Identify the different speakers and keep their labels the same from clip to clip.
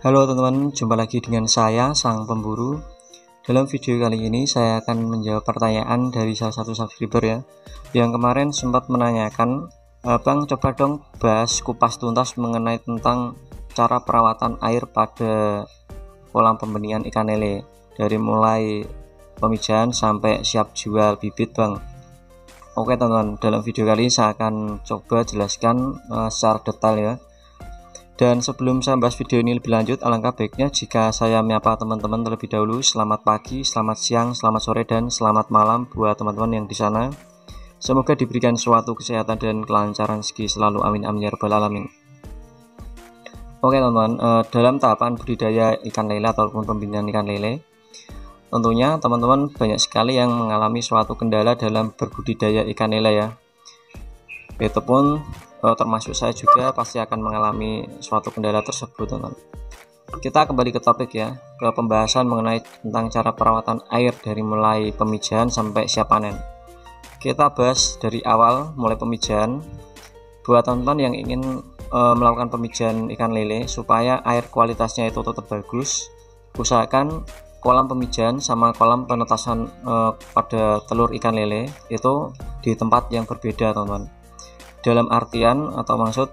Speaker 1: Halo teman-teman, jumpa lagi dengan saya, Sang Pemburu. Dalam video kali ini saya akan menjawab pertanyaan dari salah satu subscriber ya, yang kemarin sempat menanyakan, Bang coba dong bahas kupas tuntas mengenai tentang cara perawatan air pada kolam pembenihan ikan lele, dari mulai pemijahan sampai siap jual bibit Bang. Oke teman-teman, dalam video kali ini saya akan coba jelaskan uh, secara detail ya dan sebelum saya bahas video ini lebih lanjut, alangkah baiknya jika saya menyapa teman-teman terlebih dahulu. Selamat pagi, selamat siang, selamat sore, dan selamat malam buat teman-teman yang di sana. Semoga diberikan suatu kesehatan dan kelancaran segi selalu. Amin amin ya rabbal alamin. Oke teman-teman, eh, dalam tahapan budidaya ikan lele ataupun pembinaan ikan lele, tentunya teman-teman banyak sekali yang mengalami suatu kendala dalam berbudidaya ikan lele ya. Itu pun uh, termasuk saya juga pasti akan mengalami suatu kendala tersebut teman kita kembali ke topik ya ke pembahasan mengenai tentang cara perawatan air dari mulai pemijahan sampai siap panen. Kita bahas dari awal mulai pemijahan. Buat teman-teman yang ingin uh, melakukan pemijahan ikan lele supaya air kualitasnya itu tetap bagus usahakan kolam pemijahan sama kolam penetasan uh, pada telur ikan lele itu di tempat yang berbeda teman-teman dalam artian atau maksud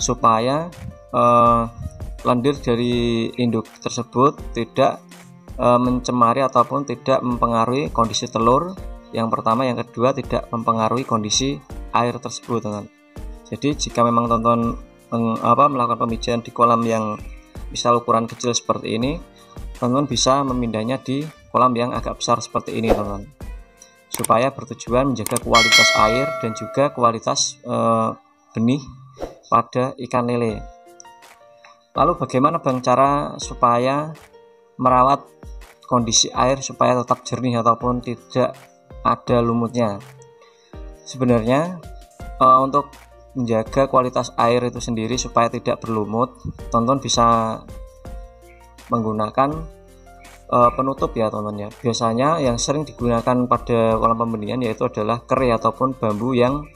Speaker 1: supaya uh, lendir dari induk tersebut tidak uh, mencemari ataupun tidak mempengaruhi kondisi telur. Yang pertama yang kedua tidak mempengaruhi kondisi air tersebut teman jadi jika memang tonton apa melakukan pemijahan di kolam yang misal ukuran kecil seperti ini teman-teman bisa memindahnya di kolam yang agak besar seperti ini teman-teman supaya bertujuan menjaga kualitas air dan juga kualitas e, benih pada ikan lele. Lalu bagaimana Bang cara supaya merawat kondisi air supaya tetap jernih ataupun tidak ada lumutnya? Sebenarnya e, untuk menjaga kualitas air itu sendiri supaya tidak berlumut, tonton bisa menggunakan uh, penutup ya teman-teman ya. Biasanya yang sering digunakan pada kolam pembenihan yaitu adalah kerai ataupun bambu yang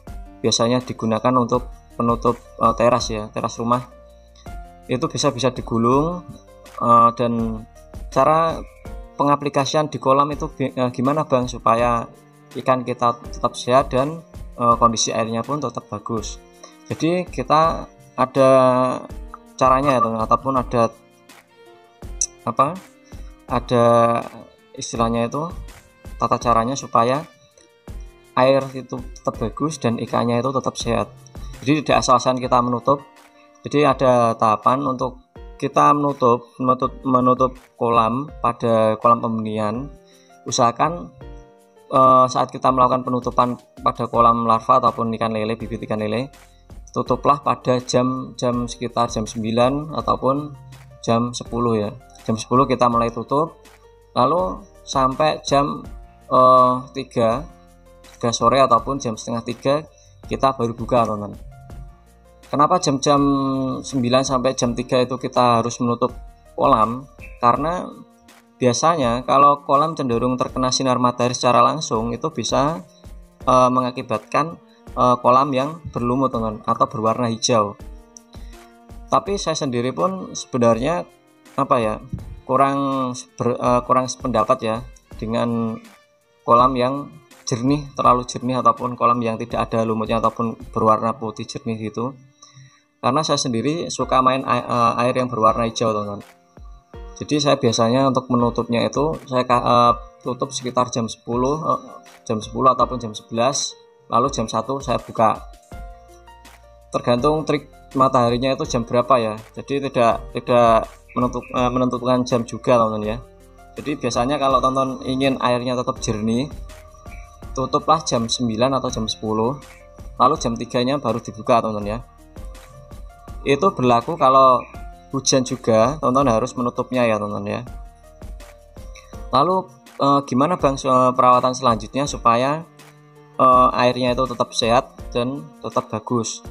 Speaker 1: biasanya digunakan untuk penutup uh, teras ya teras rumah. Itu bisa bisa digulung uh, dan cara pengaplikasian di kolam itu uh, gimana bang? Supaya ikan kita tetap sehat dan uh, kondisi airnya pun tetap bagus. Jadi kita ada caranya ya teman ataupun ada apa ada istilahnya itu tata caranya supaya air itu tetap bagus dan ikannya itu tetap sehat. Jadi tidak asal-asalan kita menutup. Jadi ada tahapan untuk kita menutup menutup kolam pada kolam pembenihan usahakan eh, saat kita melakukan penutupan pada kolam larva ataupun ikan lele bibit ikan lele tutuplah pada jam jam sekitar jam 9 ataupun jam 10 ya jam 10 kita mulai tutup. Lalu sampai jam uh, 3 3 sore ataupun jam setengah 3 kita baru buka teman kenapa jam-jam 9 sampai jam 3 itu kita harus menutup kolam? Karena biasanya kalau kolam cenderung terkena sinar matahari secara langsung itu bisa uh, mengakibatkan uh, kolam yang berlumut teman atau berwarna hijau. Tapi saya sendiri pun sebenarnya apa ya kurang ber, uh, kurang sependapat ya dengan kolam yang jernih terlalu jernih ataupun kolam yang tidak ada lumutnya ataupun berwarna putih jernih gitu. Karena saya sendiri suka main air, uh, air yang berwarna hijau teman jadi saya biasanya untuk menutupnya itu saya uh, tutup sekitar jam 10 uh, jam 10 ataupun jam 11 lalu jam 1 saya buka. Tergantung trik mataharinya itu jam berapa ya? Jadi tidak tidak menentuk, uh, menentukan jam juga teman-teman ya. Jadi biasanya kalau tonton ingin airnya tetap jernih tutuplah jam 9 atau jam 10 lalu jam 3 nya baru dibuka teman-teman ya. Itu berlaku kalau hujan juga teman-teman harus menutupnya ya teman-teman ya. Lalu e, gimana bang perawatan selanjutnya supaya e, airnya itu tetap sehat dan tetap bagus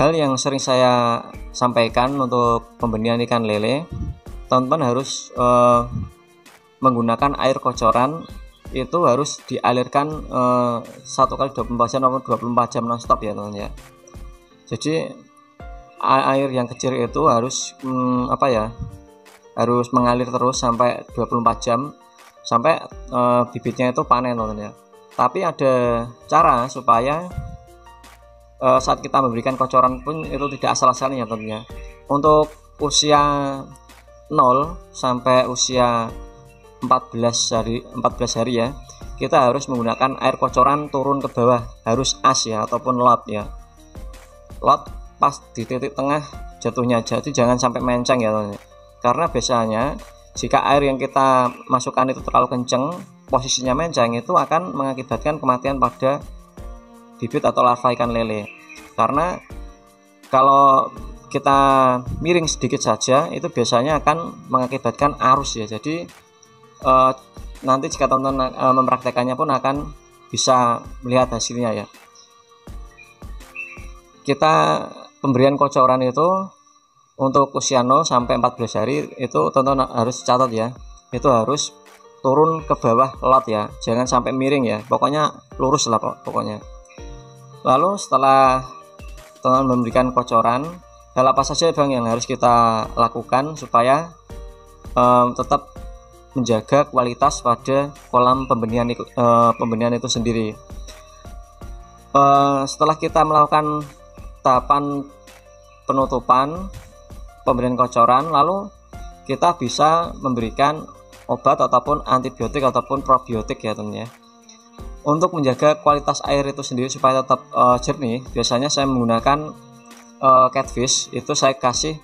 Speaker 1: hal yang sering saya sampaikan untuk pembenihan ikan lele teman-teman harus uh, menggunakan air kocoran. Itu harus dialirkan satu uh, kali 24 jam atau 24 jam nonstop ya teman ya. Jadi air yang kecil itu harus hmm, apa ya harus mengalir terus sampai 24 jam. Sampai e, bibitnya itu panen teman ya. Tapi ada cara supaya e, saat kita memberikan kocoran pun itu tidak asal-asalnya tentunya untuk usia 0 sampai usia 14 hari 14 hari ya kita harus menggunakan air kocoran turun ke bawah harus as ya ataupun lot ya. Lot pas di titik tengah jatuhnya jadi jangan sampai menceng ya teman karena biasanya jika air yang kita masukkan itu terlalu kenceng posisinya menceng itu akan mengakibatkan kematian pada bibit atau larva ikan lele. Karena kalau kita miring sedikit saja itu biasanya akan mengakibatkan arus ya. Jadi eh, nanti jika teman-teman e, mempraktekannya pun akan bisa melihat hasilnya ya. Kita pemberian kocoran itu untuk usia 0 sampai 14 hari itu teman-teman harus catat ya. Itu harus turun ke bawah lot ya. Jangan sampai miring ya. Pokoknya lurus lah pokoknya lalu setelah teman-teman memberikan kocoran hal apa saja bang yang harus kita lakukan supaya um, tetap menjaga kualitas pada kolam pembenihan uh, pembenihan itu sendiri. Uh, setelah kita melakukan tahapan penutupan pemberian kocoran, lalu kita bisa memberikan obat ataupun antibiotik ataupun probiotik ya teman ya. Untuk menjaga kualitas air itu sendiri supaya tetap uh, jernih, biasanya saya menggunakan uh, catfish. Itu saya kasih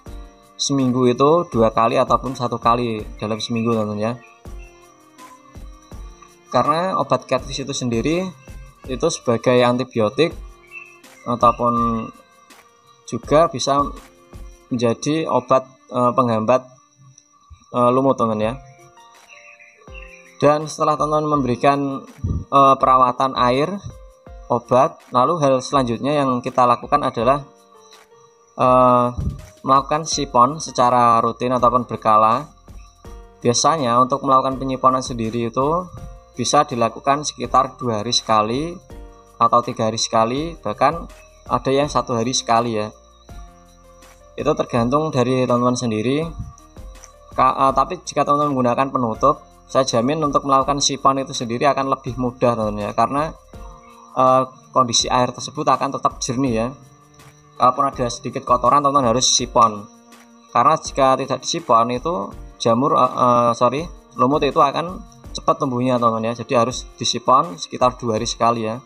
Speaker 1: seminggu itu dua kali ataupun satu kali dalam seminggu tentunya. Karena obat catfish itu sendiri itu sebagai antibiotik ataupun juga bisa menjadi obat e, penghambat e, lumut teman ya dan setelah teman-teman memberikan e, perawatan air obat. Lalu hal selanjutnya yang kita lakukan adalah e, melakukan sipon secara rutin ataupun berkala. Biasanya untuk melakukan penyiponan sendiri itu bisa dilakukan sekitar dua hari sekali atau tiga hari sekali bahkan ada yang satu hari sekali ya. Itu tergantung dari teman-teman sendiri. Ka, uh, tapi jika teman-teman menggunakan penutup saya jamin untuk melakukan sipon itu sendiri akan lebih mudah teman-teman ya. Karena uh, kondisi air tersebut akan tetap jernih ya. Kalaupun ada sedikit kotoran teman-teman harus sipon karena jika tidak disipon itu jamur uh, uh, sorry lumut itu akan cepat tumbuhnya teman-teman ya. Jadi harus disipon sekitar dua hari sekali ya.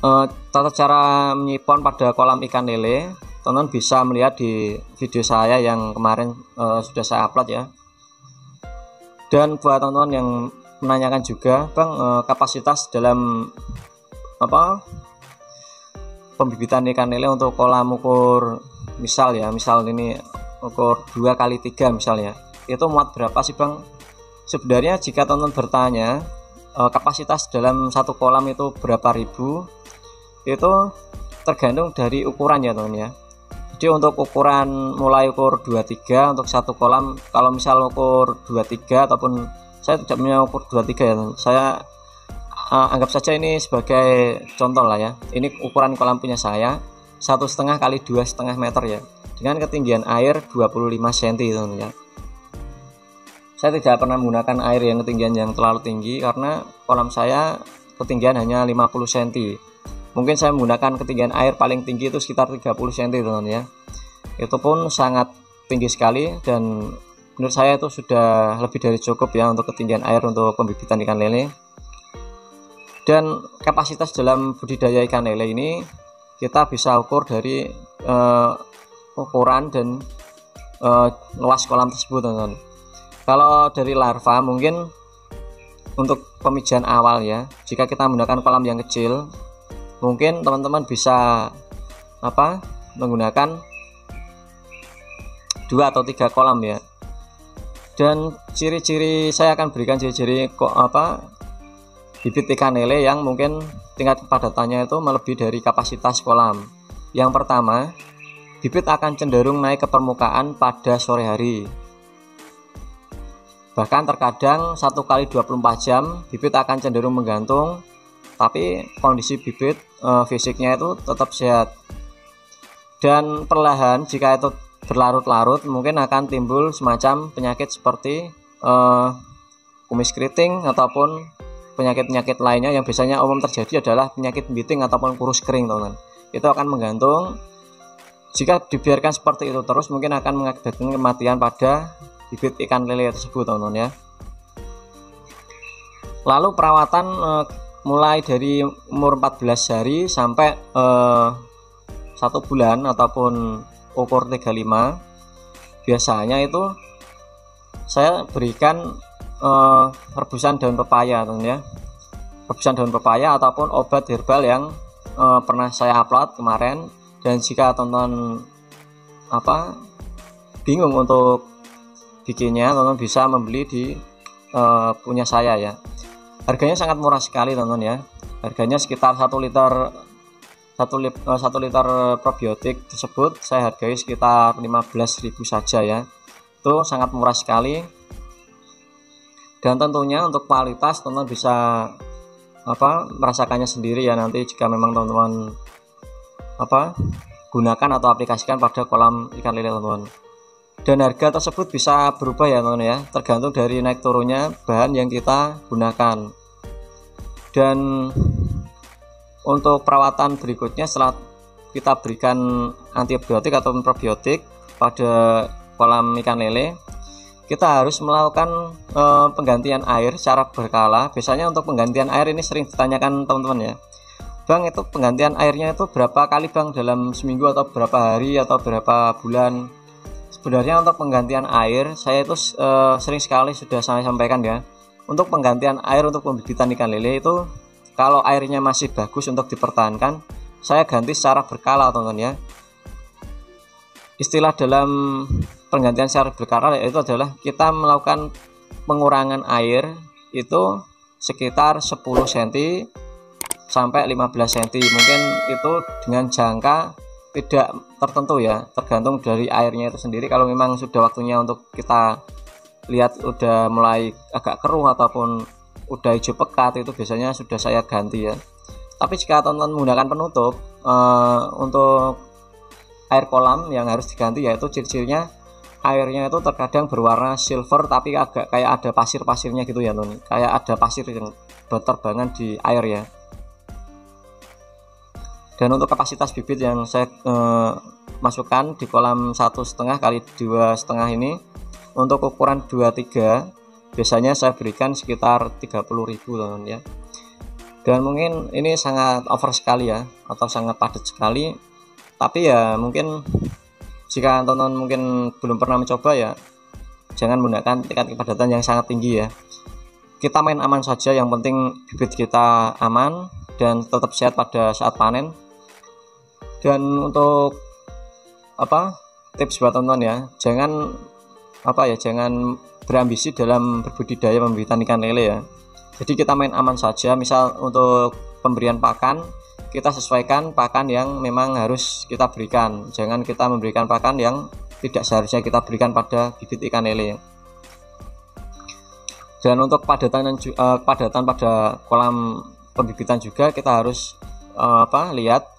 Speaker 1: Uh, tata cara menyipon pada kolam ikan lele teman-teman bisa melihat di video saya yang kemarin uh, sudah saya upload ya dan buat teman-teman yang menanyakan juga bang uh, kapasitas dalam apa pembibitan ikan lele untuk kolam ukur misal ya misal ini ukur dua kali tiga misalnya itu muat berapa sih bang? Sebenarnya jika teman-teman bertanya eh, kapasitas dalam satu kolam itu berapa ribu itu tergantung dari ukuran ya teman ya jadi untuk ukuran mulai ukur 23 untuk satu kolam kalau misal ukur 23 ataupun saya tidak punya ukur 23 ya saya uh, anggap saja ini sebagai contoh lah ya. Ini ukuran kolam punya saya satu setengah kali dua setengah meter ya dengan ketinggian air 25 cm teman ya saya tidak pernah menggunakan air yang ketinggian yang terlalu tinggi karena kolam saya ketinggian hanya 50 cm mungkin saya menggunakan ketinggian air paling tinggi itu sekitar 30 cm teman ya. Itu pun sangat tinggi sekali dan menurut saya itu sudah lebih dari cukup ya untuk ketinggian air untuk pembibitan ikan lele. Dan kapasitas dalam budidaya ikan lele ini kita bisa ukur dari uh, ukuran dan uh, luas kolam tersebut teman-teman. Kalau dari larva mungkin untuk pemijahan awal ya jika kita menggunakan kolam yang kecil mungkin teman-teman bisa apa menggunakan dua atau tiga kolam ya dan ciri-ciri saya akan berikan ciri-ciri kok apa bibit ikan lele yang mungkin tingkat kepadatannya itu melebihi dari kapasitas kolam. Yang pertama, bibit akan cenderung naik ke permukaan pada sore hari. Bahkan terkadang satu kali 24 jam bibit akan cenderung menggantung, tapi kondisi bibit e, fisiknya itu tetap sehat. dan perlahan jika itu berlarut-larut mungkin akan timbul semacam penyakit seperti uh, kumis keriting ataupun penyakit-penyakit lainnya yang biasanya umum terjadi adalah penyakit biting ataupun kurus kering teman-teman. Itu akan menggantung. Jika dibiarkan seperti itu terus mungkin akan mengakibatkan kematian pada bibit ikan lele tersebut teman-teman ya. Lalu perawatan uh, mulai dari umur 14 hari sampai uh, satu bulan ataupun ukur 35 biasanya itu saya berikan uh, rebusan daun pepaya teman ya. Rebusan daun pepaya ataupun obat herbal yang uh, pernah saya upload kemarin. Dan jika teman-teman apa bingung untuk bikinnya teman-teman bisa membeli di uh, punya saya ya harganya sangat murah sekali teman-teman ya. Harganya sekitar 1 liter 1 liter, 1 liter probiotik tersebut saya hargai sekitar 15.000 saja ya. Itu sangat murah sekali. Dan tentunya untuk kualitas teman-teman bisa apa merasakannya sendiri ya nanti jika memang teman-teman apa gunakan atau aplikasikan pada kolam ikan lele teman-teman dan harga tersebut bisa berubah ya teman-teman ya. Tergantung dari naik turunnya bahan yang kita gunakan. Dan untuk perawatan berikutnya setelah kita berikan antibiotik atau probiotik pada kolam ikan lele kita harus melakukan e, penggantian air secara berkala. Biasanya untuk penggantian air ini sering ditanyakan teman-teman ya. Bang itu penggantian airnya itu berapa kali Bang dalam seminggu atau berapa hari atau berapa bulan sebenarnya untuk penggantian air saya itu e, sering sekali sudah saya sampaikan ya. Untuk penggantian air untuk pembibitan ikan lele itu kalau airnya masih bagus untuk dipertahankan saya ganti secara berkala teman-teman ya. Istilah dalam penggantian secara berkala itu adalah kita melakukan pengurangan air itu sekitar 10 cm sampai 15 cm mungkin itu dengan jangka tidak tertentu ya tergantung dari airnya itu sendiri. Kalau memang sudah waktunya untuk kita lihat udah mulai agak keruh ataupun udah hijau pekat itu biasanya sudah saya ganti ya. Tapi jika teman-teman menggunakan penutup uh, untuk air kolam yang harus diganti yaitu ciri-cirinya airnya itu terkadang berwarna silver tapi agak kayak ada pasir-pasirnya gitu ya teman kayak ada pasir yang berterbangan di air ya dan untuk kapasitas bibit yang saya uh, masukkan di kolam satu setengah kali dua setengah ini untuk ukuran 23 biasanya saya berikan sekitar 30.000 teman ya. Dan mungkin ini sangat over sekali ya atau sangat padat sekali. Tapi ya mungkin jika teman-teman mungkin belum pernah mencoba ya jangan menggunakan tingkat kepadatan yang sangat tinggi ya. Kita main aman saja yang penting bibit kita aman dan tetap sehat pada saat panen dan untuk apa tips buat teman-teman ya jangan apa ya jangan berambisi dalam berbudidaya pembibitan ikan lele ya. Jadi kita main aman saja misal untuk pemberian pakan kita sesuaikan pakan yang memang harus kita berikan. Jangan kita memberikan pakan yang tidak seharusnya kita berikan pada bibit ikan lele. Dan untuk padatan uh, padatan pada kolam pembibitan juga kita harus uh, apa lihat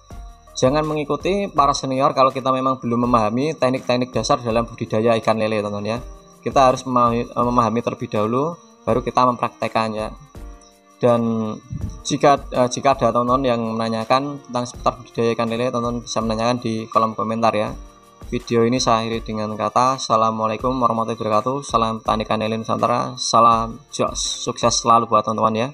Speaker 1: jangan mengikuti para senior kalau kita memang belum memahami teknik-teknik dasar dalam budidaya ikan lele teman-teman ya. Kita harus memahami, eh, memahami terlebih dahulu baru kita mempraktekannya. Dan jika uh, jika ada teman-teman yang menanyakan tentang seputar budidaya ikan lele teman-teman bisa menanyakan di kolom komentar ya. Video ini saya akhiri dengan kata Assalamualaikum warahmatullahi wabarakatuh. Salam petani ikan lele Nusantara. Salam jos sukses selalu buat teman-teman ya